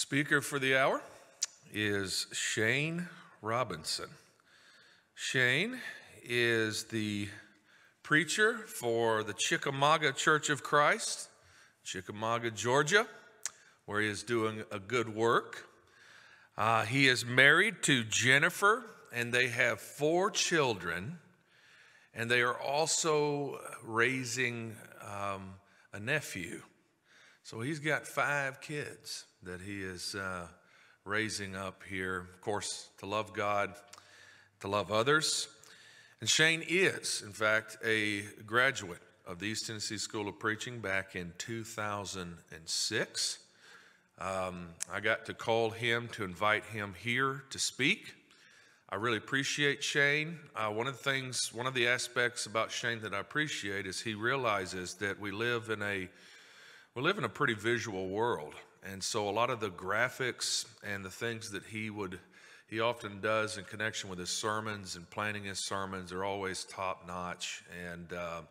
speaker for the hour is Shane Robinson. Shane is the preacher for the Chickamauga Church of Christ, Chickamauga, Georgia, where he is doing a good work. Uh, he is married to Jennifer, and they have four children, and they are also raising um, a nephew. So he's got five kids that he is uh, raising up here, of course, to love God, to love others. And Shane is, in fact, a graduate of the East Tennessee School of Preaching back in 2006. Um, I got to call him to invite him here to speak. I really appreciate Shane. Uh, one of the things, one of the aspects about Shane that I appreciate is he realizes that we live in a we live in a pretty visual world. And so a lot of the graphics and the things that he would he often does in connection with his sermons and planning his sermons are always top notch and uh,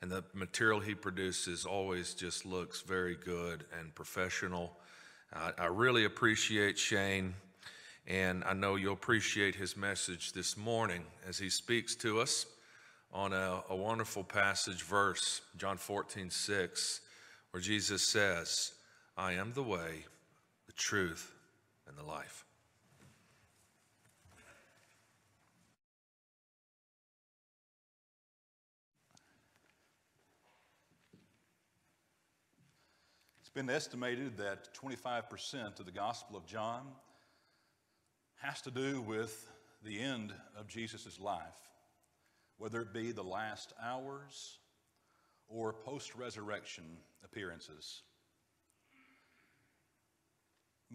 and the material he produces always just looks very good and professional. I really appreciate Shane, and I know you'll appreciate his message this morning as he speaks to us on a, a wonderful passage verse, John 14, 6, where Jesus says, I am the way, the truth, and the life. It's been estimated that 25% of the Gospel of John has to do with the end of Jesus' life, whether it be the last hours or post resurrection appearances.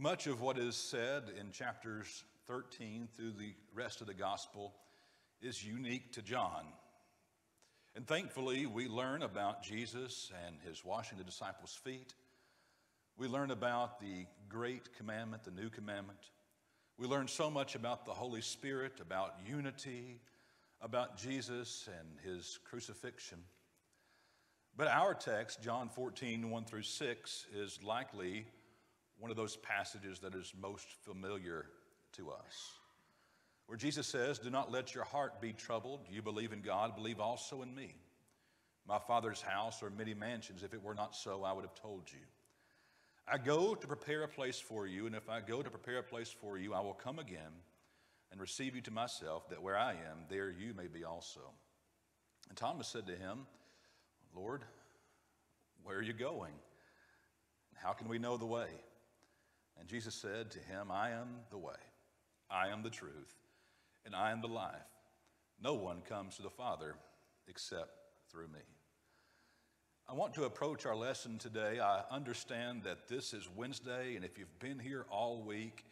Much of what is said in chapters 13 through the rest of the gospel is unique to John. And thankfully, we learn about Jesus and his washing the disciples' feet. We learn about the great commandment, the new commandment. We learn so much about the Holy Spirit, about unity, about Jesus and his crucifixion. But our text, John 14, 1 through 6, is likely one of those passages that is most familiar to us. Where Jesus says, Do not let your heart be troubled. You believe in God, believe also in me. My Father's house are many mansions. If it were not so, I would have told you. I go to prepare a place for you, and if I go to prepare a place for you, I will come again and receive you to myself, that where I am, there you may be also. And Thomas said to him, Lord, where are you going? How can we know the way? And Jesus said to him, I am the way, I am the truth, and I am the life. No one comes to the Father except through me. I want to approach our lesson today. I understand that this is Wednesday, and if you've been here all week,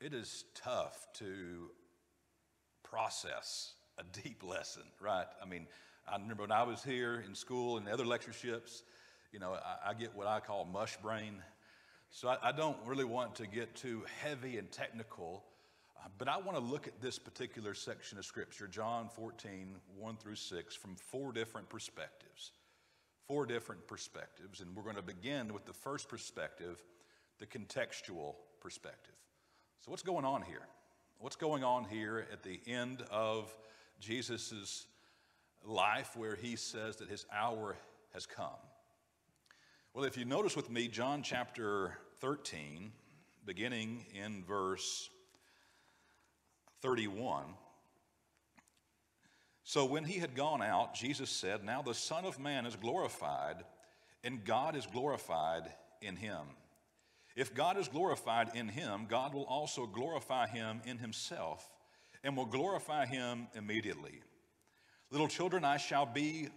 it is tough to process a deep lesson, right? I mean, I remember when I was here in school and other lectureships, you know, I, I get what I call mush brain. So I, I don't really want to get too heavy and technical, uh, but I want to look at this particular section of Scripture, John 14, 1 through 6, from four different perspectives. Four different perspectives. And we're going to begin with the first perspective, the contextual perspective. So, what's going on here? What's going on here at the end of Jesus' life where he says that his hour has come? Well, if you notice with me, John chapter 13, beginning in verse 31. So when he had gone out, Jesus said, Now the Son of Man is glorified, and God is glorified in him. If God is glorified in him, God will also glorify him in himself, and will glorify him immediately. Little children, I shall be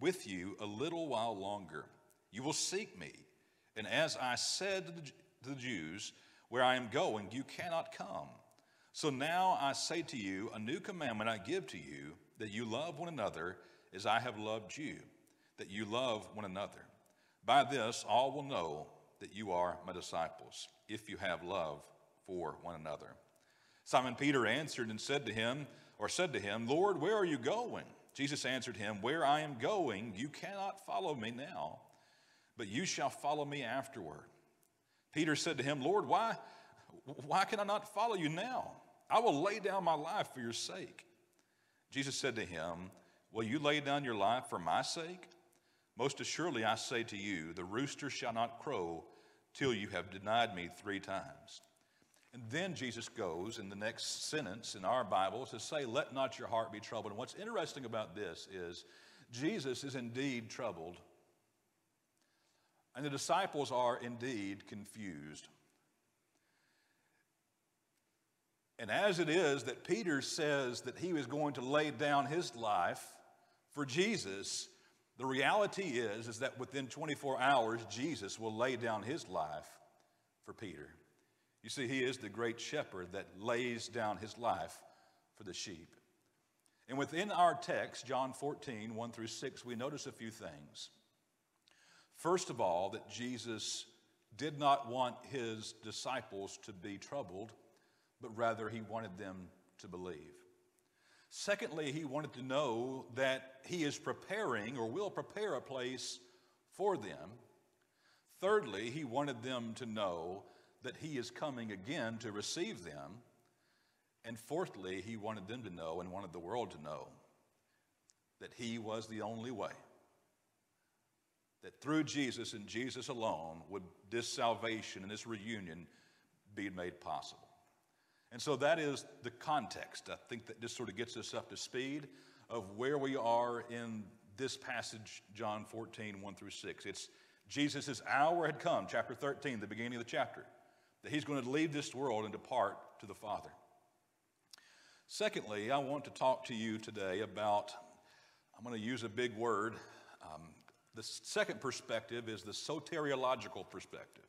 with you a little while longer. You will seek me. And as I said to the Jews, Where I am going, you cannot come. So now I say to you, a new commandment I give to you, that you love one another as I have loved you, that you love one another. By this, all will know that you are my disciples, if you have love for one another. Simon Peter answered and said to him, or said to him, Lord, where are you going? Jesus answered him, Where I am going, you cannot follow me now but you shall follow me afterward. Peter said to him, Lord, why, why can I not follow you now? I will lay down my life for your sake. Jesus said to him, Will you lay down your life for my sake? Most assuredly, I say to you, the rooster shall not crow till you have denied me three times. And then Jesus goes in the next sentence in our Bible to say, Let not your heart be troubled. And what's interesting about this is Jesus is indeed troubled, and the disciples are indeed confused. And as it is that Peter says that he was going to lay down his life for Jesus, the reality is, is that within 24 hours, Jesus will lay down his life for Peter. You see, he is the great shepherd that lays down his life for the sheep. And within our text, John 14, 1 through 6, we notice a few things. First of all, that Jesus did not want his disciples to be troubled, but rather he wanted them to believe. Secondly, he wanted to know that he is preparing or will prepare a place for them. Thirdly, he wanted them to know that he is coming again to receive them. And fourthly, he wanted them to know and wanted the world to know that he was the only way. That through Jesus and Jesus alone would this salvation and this reunion be made possible. And so that is the context. I think that just sort of gets us up to speed of where we are in this passage, John 14, 1 through 6. It's Jesus' hour had come, chapter 13, the beginning of the chapter that he's going to leave this world and depart to the Father. Secondly, I want to talk to you today about, I'm going to use a big word. Um, the second perspective is the soteriological perspective.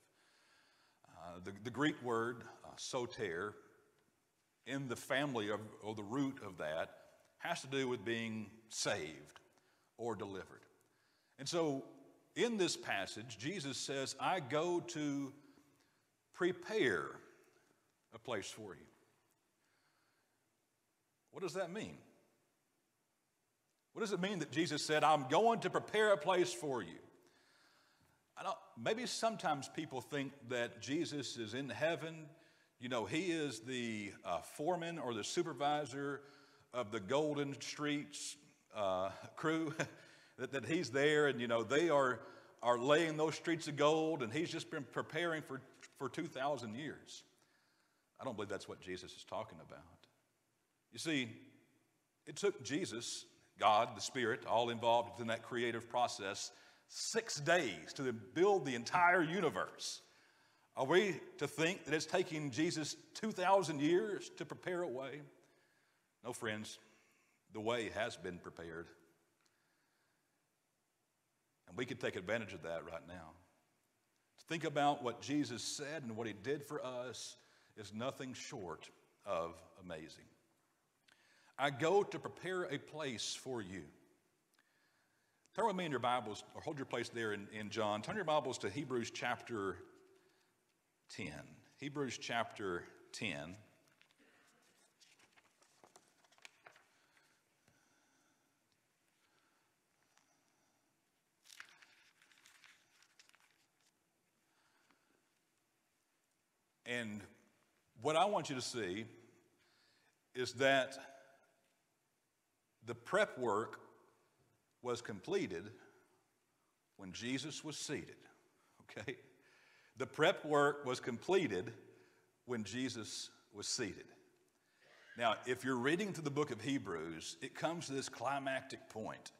Uh, the, the, Greek word, uh, soter, in the family of, or the root of that, has to do with being saved or delivered. And so in this passage, Jesus says, I go to prepare a place for you. What does that mean? What does it mean that Jesus said, I'm going to prepare a place for you? I don't, maybe sometimes people think that Jesus is in heaven. You know, he is the uh, foreman or the supervisor of the Golden Streets uh, crew, that, that he's there and, you know, they are, are laying those streets of gold and he's just been preparing for for 2,000 years. I don't believe that's what Jesus is talking about. You see, it took Jesus, God, the Spirit, all involved in that creative process, six days to build the entire universe. Are we to think that it's taking Jesus 2,000 years to prepare a way? No, friends, the way has been prepared. And we can take advantage of that right now. To think about what Jesus said and what he did for us is nothing short of amazing. I go to prepare a place for you. Turn with me in your Bibles, or hold your place there in, in John. Turn your Bibles to Hebrews chapter 10. Hebrews chapter 10. And what I want you to see is that the prep work was completed when Jesus was seated. Okay? The prep work was completed when Jesus was seated. Now, if you're reading through the book of Hebrews, it comes to this climactic point.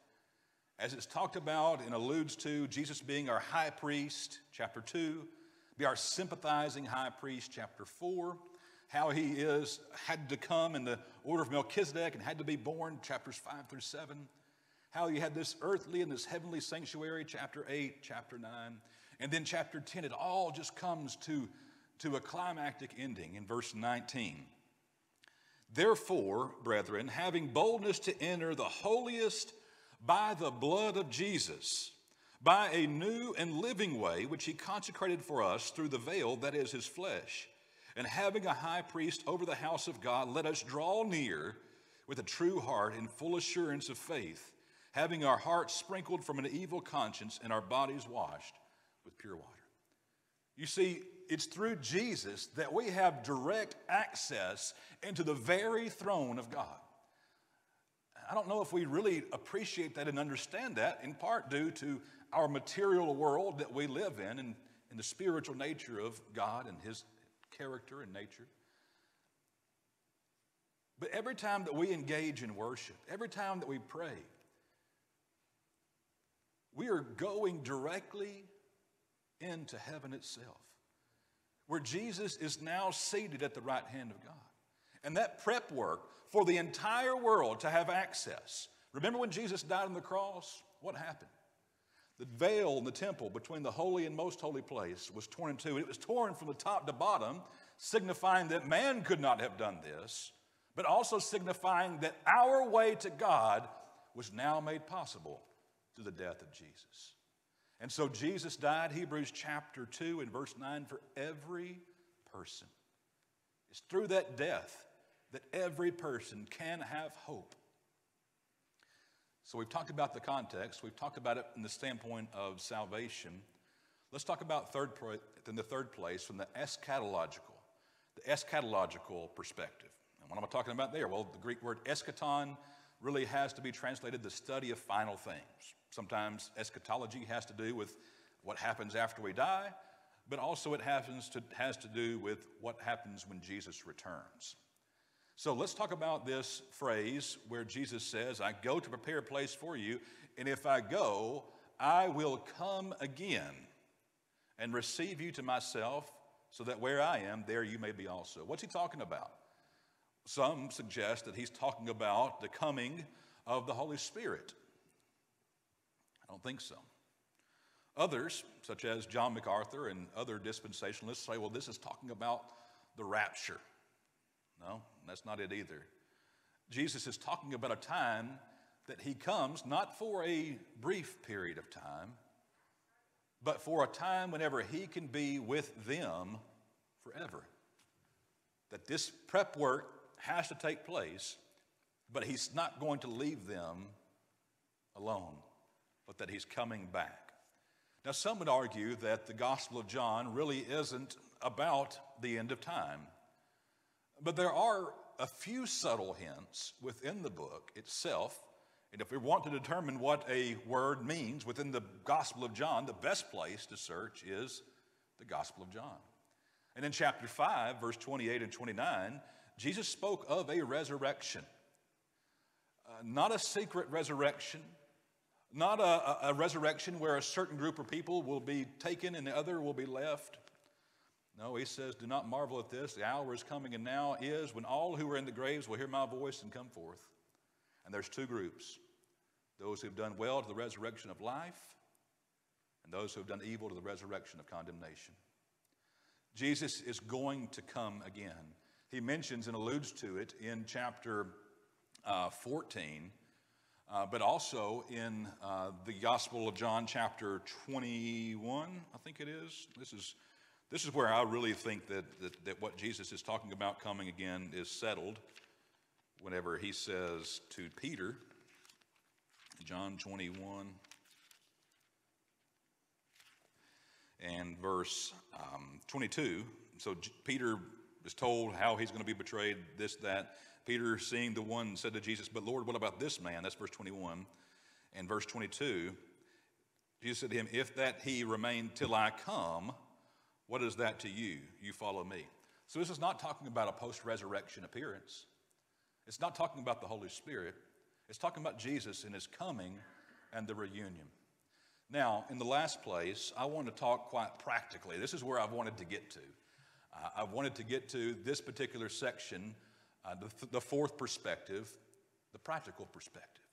As it's talked about and alludes to Jesus being our high priest, chapter 2, be our sympathizing high priest, chapter 4. How he is, had to come in the order of Melchizedek and had to be born, chapters 5 through 7. How he had this earthly and this heavenly sanctuary, chapter 8, chapter 9. And then chapter 10, it all just comes to, to a climactic ending in verse 19. Therefore, brethren, having boldness to enter the holiest by the blood of Jesus, by a new and living way which he consecrated for us through the veil that is his flesh. And having a high priest over the house of God, let us draw near with a true heart and full assurance of faith, having our hearts sprinkled from an evil conscience and our bodies washed with pure water. You see, it's through Jesus that we have direct access into the very throne of God. I don't know if we really appreciate that and understand that, in part due to our material world that we live in and, and the spiritual nature of God and His character and nature. But every time that we engage in worship, every time that we pray, we are going directly into heaven itself, where Jesus is now seated at the right hand of God. And that prep work for the entire world to have access. Remember when Jesus died on the cross? What happened? The veil in the temple between the holy and most holy place was torn in two. It was torn from the top to bottom, signifying that man could not have done this, but also signifying that our way to God was now made possible through the death of Jesus. And so Jesus died, Hebrews chapter 2 and verse 9, for every person. It's through that death that every person can have hope. So we've talked about the context, we've talked about it from the standpoint of salvation. Let's talk about third in the third place from the eschatological, the eschatological perspective. And what am I talking about there? Well, the Greek word eschaton really has to be translated the study of final things. Sometimes eschatology has to do with what happens after we die, but also it happens to, has to do with what happens when Jesus returns. So let's talk about this phrase where Jesus says, I go to prepare a place for you, and if I go, I will come again and receive you to myself, so that where I am, there you may be also. What's he talking about? Some suggest that he's talking about the coming of the Holy Spirit. I don't think so. Others, such as John MacArthur and other dispensationalists, say, well, this is talking about the rapture. No, that's not it either. Jesus is talking about a time that he comes not for a brief period of time, but for a time whenever he can be with them forever. That this prep work has to take place, but he's not going to leave them alone but that he's coming back. Now, some would argue that the Gospel of John really isn't about the end of time, but there are a few subtle hints within the book itself. And if we want to determine what a word means within the Gospel of John, the best place to search is the Gospel of John. And in chapter 5, verse 28 and 29, Jesus spoke of a resurrection. Uh, not a secret resurrection, not a, a, resurrection where a certain group of people will be taken and the other will be left. No, he says, Do not marvel at this. The hour is coming, and now is when all who are in the graves will hear my voice and come forth. And there's two groups those who've done well to the resurrection of life, and those who have done evil to the resurrection of condemnation. Jesus is going to come again. He mentions and alludes to it in chapter uh, 14 uh, but also in uh, the Gospel of John, chapter 21, I think it is. This is, this is where I really think that, that, that what Jesus is talking about coming again is settled whenever he says to Peter, John 21 and verse um, 22. So J- Peter is told how he's going to be betrayed, this, that. Peter, seeing the one, said to Jesus, But Lord, what about this man? That's verse 21. And verse 22, Jesus said to him, If that he remain till I come, what is that to you? You follow me. So this is not talking about a post resurrection appearance. It's not talking about the Holy Spirit. It's talking about Jesus and his coming and the reunion. Now, in the last place, I want to talk quite practically. This is where I've wanted to get to. Uh, I've wanted to get to this particular section uh, the, the fourth perspective, the practical perspective.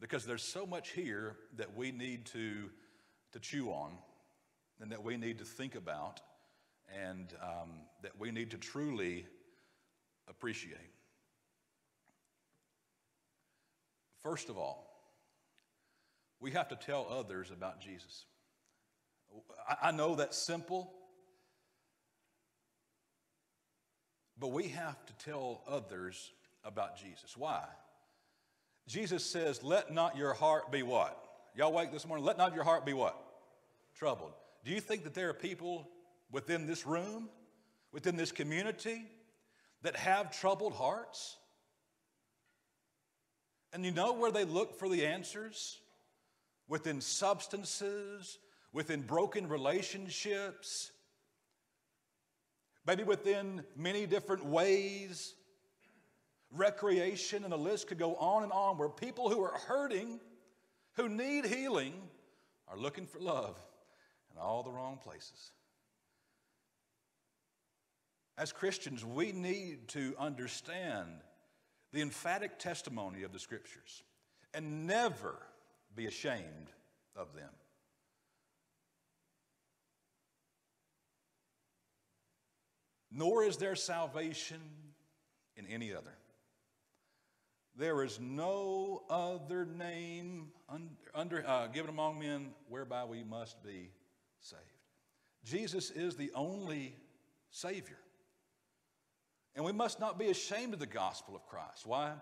Because there's so much here that we need to, to chew on and that we need to think about and um, that we need to truly appreciate. First of all, we have to tell others about Jesus. I, I know that's simple, But we have to tell others about Jesus. Why? Jesus says, Let not your heart be what? Y'all wake this morning? Let not your heart be what? Troubled. Do you think that there are people within this room, within this community, that have troubled hearts? And you know where they look for the answers? Within substances, within broken relationships, maybe within many different ways, recreation, and the list could go on and on, where people who are hurting, who need healing, are looking for love in all the wrong places. As Christians, we need to understand the emphatic testimony of the Scriptures and never be ashamed of them. Nor is there salvation in any other. There is no other name under, uh, given among men whereby we must be saved. Jesus is the only Savior. And we must not be ashamed of the gospel of Christ. Why?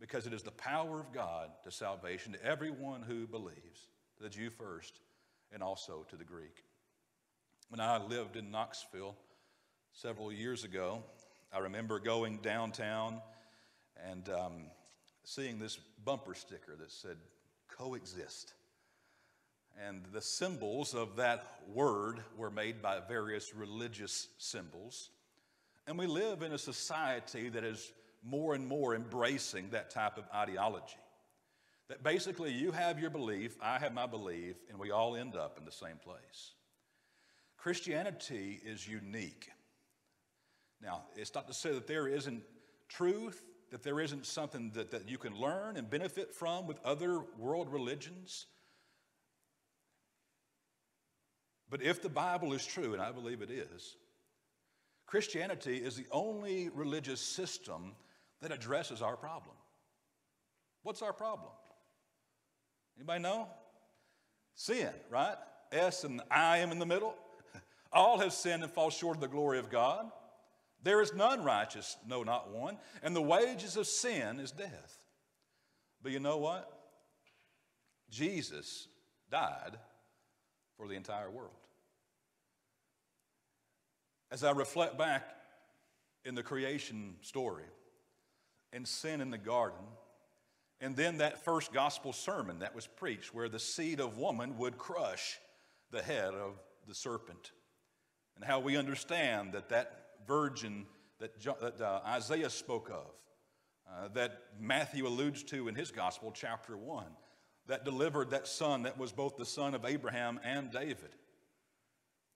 Because it is the power of God to salvation to everyone who believes, to the Jew first, and also to the Greek. When I lived in Knoxville several years ago, I remember going downtown and um, seeing this bumper sticker that said, coexist. And the symbols of that word were made by various religious symbols. And we live in a society that is more and more embracing that type of ideology. That basically you have your belief, I have my belief, and we all end up in the same place. Christianity is unique. Now, it's not to say that there isn't truth, that there isn't something that, that you can learn and benefit from with other world religions. But if the Bible is true, and I believe it is, Christianity is the only religious system that addresses our problem. What's our problem? Anybody know? Sin, right? S and I am in the middle. All have sinned and fall short of the glory of God. There is none righteous, no, not one. And the wages of sin is death. But you know what? Jesus died for the entire world. As I reflect back in the creation story and sin in the garden, and then that first gospel sermon that was preached where the seed of woman would crush the head of the serpent, and how we understand that that virgin that, that uh, Isaiah spoke of, uh, that Matthew alludes to in his gospel, chapter 1, that delivered that son that was both the son of Abraham and David.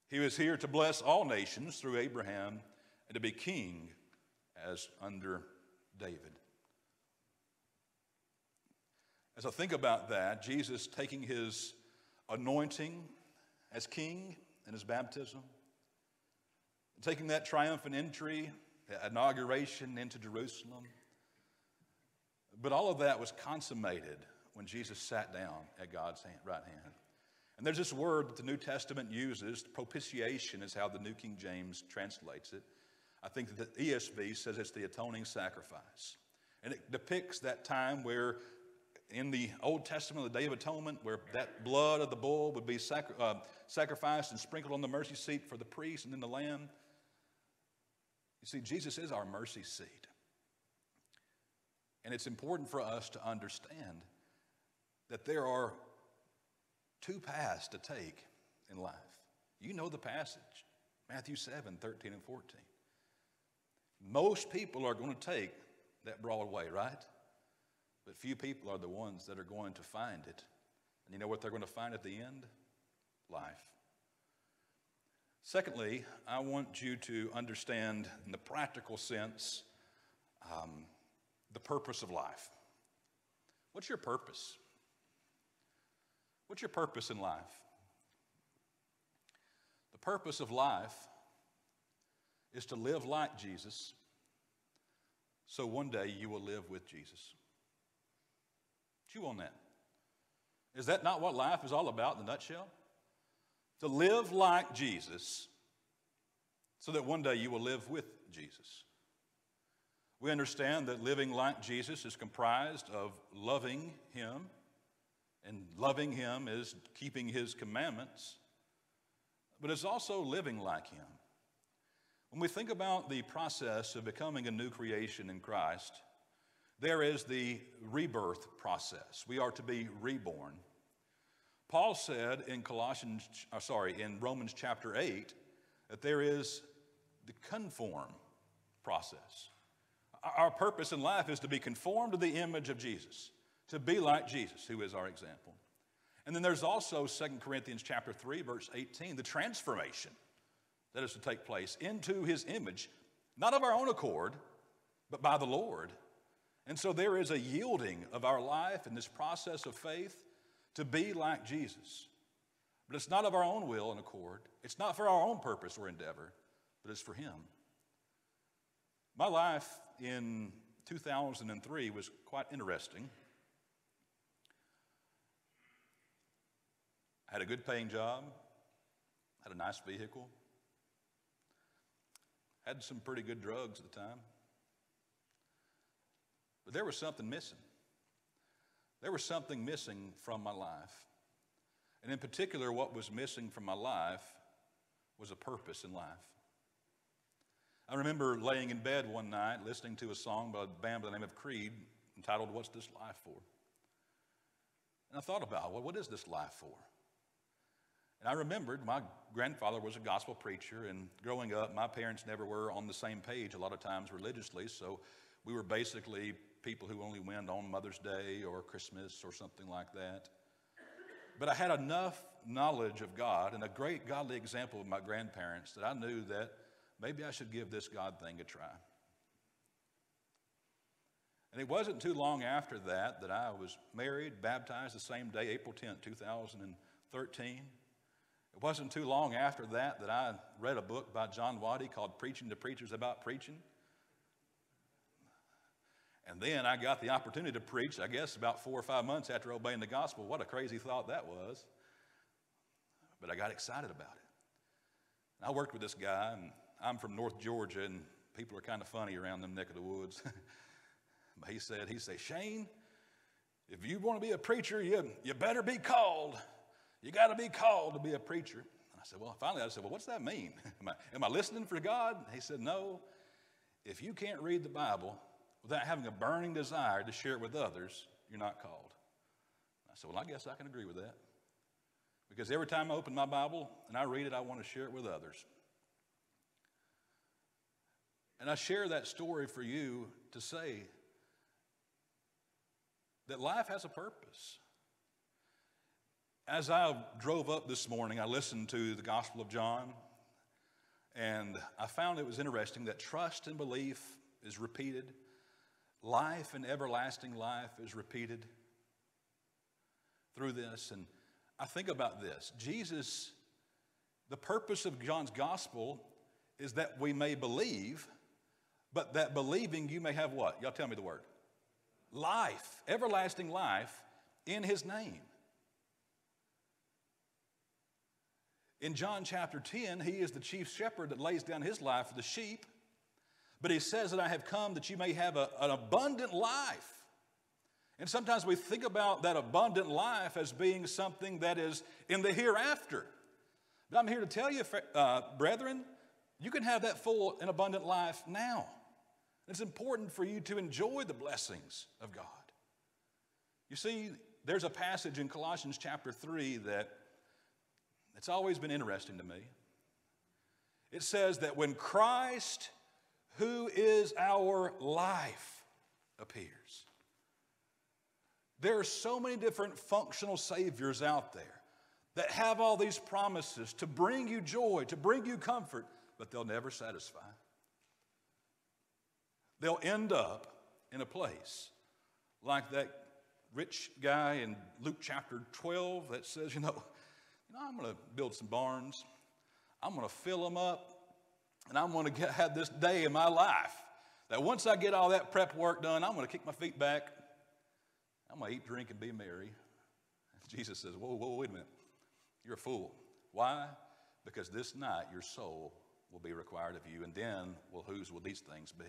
He was here to bless all nations through Abraham and to be king as under David. As I think about that, Jesus taking his anointing as king in his baptism, taking that triumphant entry, inauguration into Jerusalem, but all of that was consummated when Jesus sat down at God's hand, right hand. And there's this word that the New Testament uses, propitiation is how the New King James translates it. I think that the ESV says it's the atoning sacrifice. And it depicts that time where in the Old Testament, the Day of Atonement, where that blood of the bull would be sacri- uh, sacrificed and sprinkled on the mercy seat for the priest and then the lamb. You see, Jesus is our mercy seat. And it's important for us to understand that there are two paths to take in life. You know the passage Matthew 7 13 and 14. Most people are going to take that broad way, right? But few people are the ones that are going to find it. And you know what they're going to find at the end? Life. Secondly, I want you to understand in the practical sense um, the purpose of life. What's your purpose? What's your purpose in life? The purpose of life is to live like Jesus so one day you will live with Jesus. Chew on that. Is that not what life is all about in a nutshell? To live like Jesus so that one day you will live with Jesus. We understand that living like Jesus is comprised of loving Him and loving Him is keeping His commandments. but it's also living like Him. When we think about the process of becoming a new creation in Christ, there is the rebirth process. We are to be reborn. Paul said in Colossians, uh, sorry, in Romans chapter 8, that there is the conform process. Our purpose in life is to be conformed to the image of Jesus, to be like Jesus, who is our example. And then there's also 2 Corinthians chapter 3, verse 18, the transformation that is to take place into his image, not of our own accord, but by the Lord. And so there is a yielding of our life in this process of faith to be like Jesus. But it's not of our own will and accord. It's not for our own purpose or endeavor, but it's for Him. My life in 2003 was quite interesting. Had a good paying job, had a nice vehicle, had some pretty good drugs at the time. But there was something missing. There was something missing from my life. And in particular, what was missing from my life was a purpose in life. I remember laying in bed one night listening to a song by a band by the name of Creed entitled, What's This Life For? And I thought about, well, what is this life for? And I remembered my grandfather was a gospel preacher, and growing up, my parents never were on the same page a lot of times religiously, so we were basically people who only went on Mother's Day or Christmas or something like that. But I had enough knowledge of God and a great godly example of my grandparents that I knew that maybe I should give this God thing a try. And it wasn't too long after that that I was married, baptized the same day, April 10, 2013. It wasn't too long after that that I read a book by John Waddey called Preaching to Preachers About Preaching. And then I got the opportunity to preach, I guess, about four or five months after obeying the gospel. What a crazy thought that was. But I got excited about it. And I worked with this guy, and I'm from North Georgia, and people are kind of funny around them neck of the woods. but he said, he said, Shane, if you want to be a preacher, you, you better be called. You got to be called to be a preacher. I said, Well, finally, I said, Well, what's that mean? am, I, am I listening for God? He said, No. If you can't read the Bible without having a burning desire to share it with others, you're not called. I said, Well, I guess I can agree with that. Because every time I open my Bible and I read it, I want to share it with others. And I share that story for you to say that life has a purpose. As I drove up this morning, I listened to the Gospel of John, and I found it was interesting that trust and belief is repeated, life and everlasting life is repeated through this. And I think about this Jesus, the purpose of John's Gospel is that we may believe, but that believing you may have what? Y'all tell me the word. Life, everlasting life in his name. In John chapter 10, he is the chief shepherd that lays down his life for the sheep. But he says that I have come that you may have a, an abundant life. And sometimes we think about that abundant life as being something that is in the hereafter. But I'm here to tell you, uh, brethren, you can have that full and abundant life now. It's important for you to enjoy the blessings of God. You see, there's a passage in Colossians chapter 3 that it's always been interesting to me. It says that when Christ, who is our life, appears, there are so many different functional saviors out there that have all these promises to bring you joy, to bring you comfort, but they'll never satisfy. They'll end up in a place like that rich guy in Luke chapter 12 that says, you know, you know, I'm going to build some barns. I'm going to fill them up. And I'm going to have this day in my life that once I get all that prep work done, I'm going to kick my feet back. I'm going to eat, drink, and be merry. Jesus says, whoa, whoa, wait a minute. You're a fool. Why? Because this night your soul will be required of you, and then, well, whose will these things be?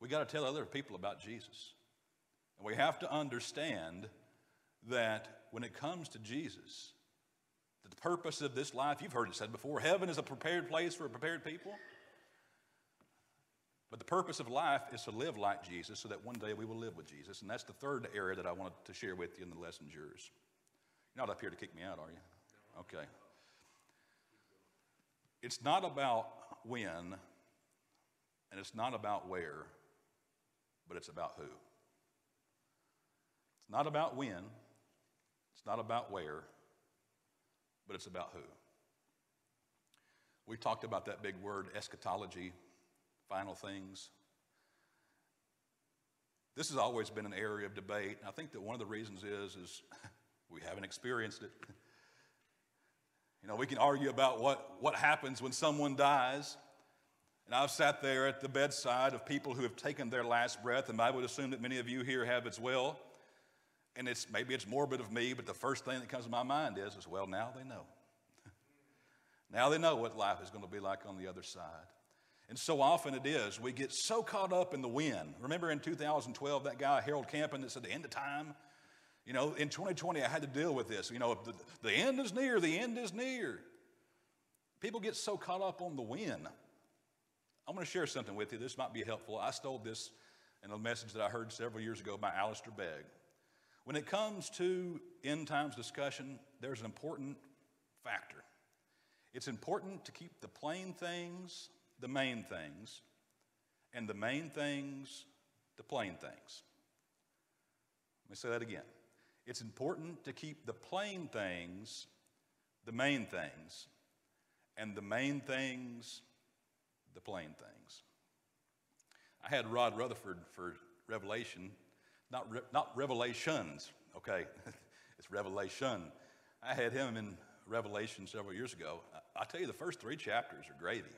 We got to tell other people about Jesus. And we have to understand that when it comes to Jesus, The purpose of this life, you've heard it said before heaven is a prepared place for a prepared people. But the purpose of life is to live like Jesus so that one day we will live with Jesus. And that's the third area that I wanted to share with you in the lesson's yours. You're not up here to kick me out, are you? Okay. It's not about when, and it's not about where, but it's about who. It's not about when, not about where, but it's about who. We talked about that big word, eschatology, final things. This has always been an area of debate. I think that one of the reasons is, is we haven't experienced it. You know, we can argue about what, what happens when someone dies. And I've sat there at the bedside of people who have taken their last breath, and I would assume that many of you here have as well. And it's maybe it's morbid of me, but the first thing that comes to my mind is, is well, now they know. now they know what life is going to be like on the other side. And so often it is, we get so caught up in the wind. Remember in 2012, that guy, Harold Camping, that said the end of time? You know, in 2020, I had to deal with this. You know, the, the end is near, the end is near. People get so caught up on the wind. I'm going to share something with you. This might be helpful. I stole this in a message that I heard several years ago by Alistair Begg. When it comes to end times discussion, there's an important factor. It's important to keep the plain things the main things, and the main things the plain things. Let me say that again. It's important to keep the plain things the main things, and the main things the plain things. I had Rod Rutherford for Revelation, not, re, not Revelations, okay? it's Revelation. I had him in Revelation several years ago. I, I tell you, the first three chapters are gravy.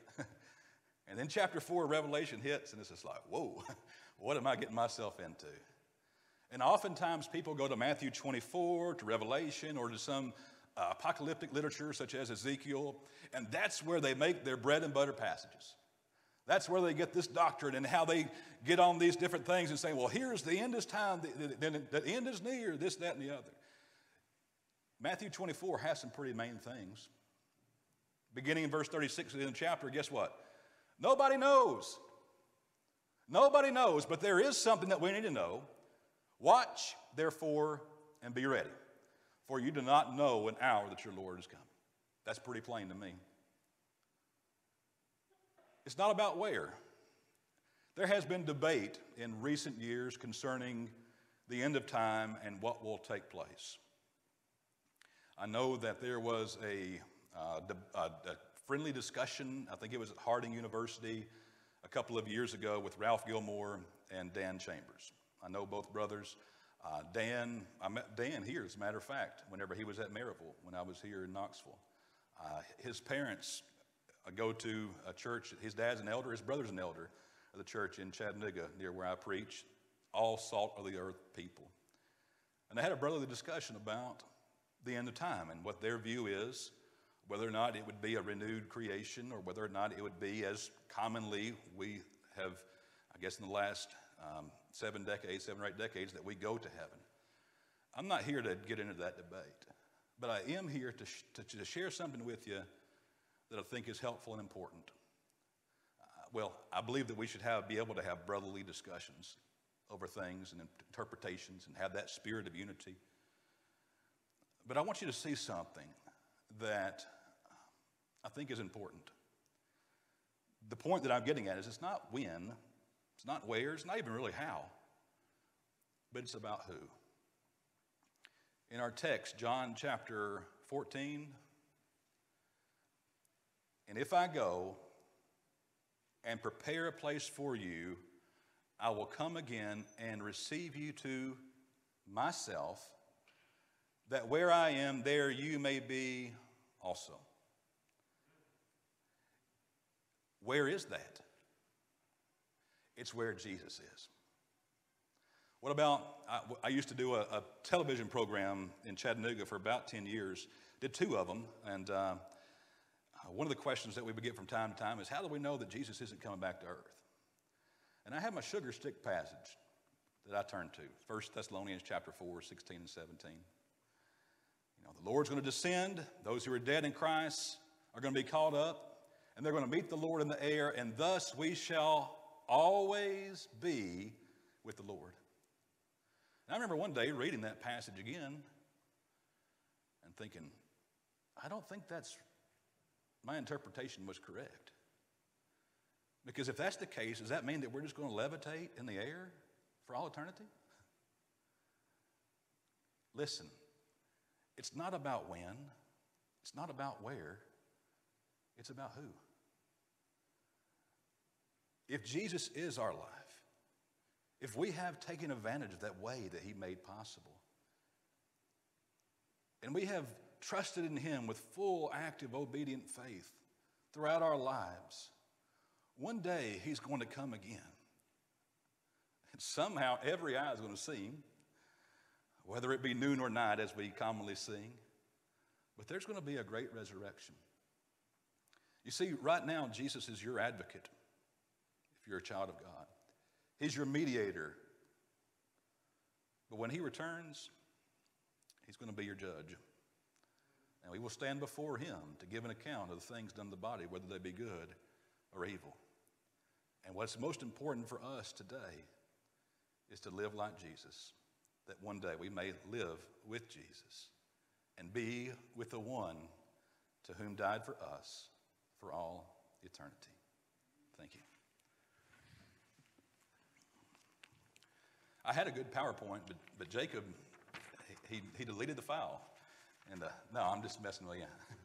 and then chapter four, Revelation hits, and it's just like, whoa, what am I getting myself into? And oftentimes people go to Matthew 24, to Revelation, or to some uh, apocalyptic literature such as Ezekiel, and that's where they make their bread and butter passages. That's where they get this doctrine and how they get on these different things and say, well, here's the end is time, the, the, the end is near, this, that, and the other. Matthew 24 has some pretty main things. Beginning in verse 36 of the chapter, guess what? Nobody knows. Nobody knows, but there is something that we need to know. Watch, therefore, and be ready, for you do not know an hour that your Lord is coming. That's pretty plain to me. It's not about where. There has been debate in recent years concerning the end of time and what will take place. I know that there was a, uh, a, a friendly discussion, I think it was at Harding University a couple of years ago with Ralph Gilmore and Dan Chambers. I know both brothers. Uh, Dan, I met Dan here, as a matter of fact, whenever he was at Maryville, when I was here in Knoxville. Uh, his parents uh, go to a church, his dad's an elder, his brother's an elder of the church in Chattanooga, near where I preach, all salt of the earth people. And they had a brotherly discussion about the end of time and what their view is, whether or not it would be a renewed creation or whether or not it would be, as commonly we have, I guess, in the last um, seven decades, seven or eight decades, that we go to heaven. I'm not here to get into that debate, but I am here to, sh- to, to, share something with you that I think is helpful and important. Uh, well, I believe that we should have, be able to have brotherly discussions over things and interpretations and have that spirit of unity. But I want you to see something that I think is important. The point that I'm getting at is it's not when, it's not where, it's not even really how, but it's about who. In our text, John chapter 14, and if I go and prepare a place for you, I will come again and receive you to myself, that where I am, there you may be also. Where is that? It's where Jesus is. What about, I, I used to do a, a, television program in Chattanooga for about 10 years, did two of them, and uh, Uh, one of the questions that we would get from time to time is how do we know that Jesus isn't coming back to earth? And I have my sugar stick passage that I turn to, 1 Thessalonians chapter 4, 16 and 17. You know, the Lord's going to descend. Those who are dead in Christ are going to be called up, and they're going to meet the Lord in the air, and thus we shall always be with the Lord. And I remember one day reading that passage again and thinking, I don't think that's my interpretation was correct. Because if that's the case, does that mean that we're just going to levitate in the air for all eternity? Listen, it's not about when, it's not about where, it's about who. If Jesus is our life, if we have taken advantage of that way that He made possible, and we have trusted in Him with full, active, obedient faith throughout our lives, one day He's going to come again. And somehow every eye is going to see Him, whether it be noon or night, as we commonly sing. But there's going to be a great resurrection. You see, right now, Jesus is your advocate if you're a child of God. He's your mediator. But when he returns, he's going to be your judge. And we will stand before him to give an account of the things done in the body, whether they be good or evil. And what's most important for us today is to live like Jesus, that one day we may live with Jesus and be with the one to whom died for us for all eternity. Thank you. I had a good PowerPoint, but, but Jacob, he, he deleted the file. And uh, no, I'm just messing with you.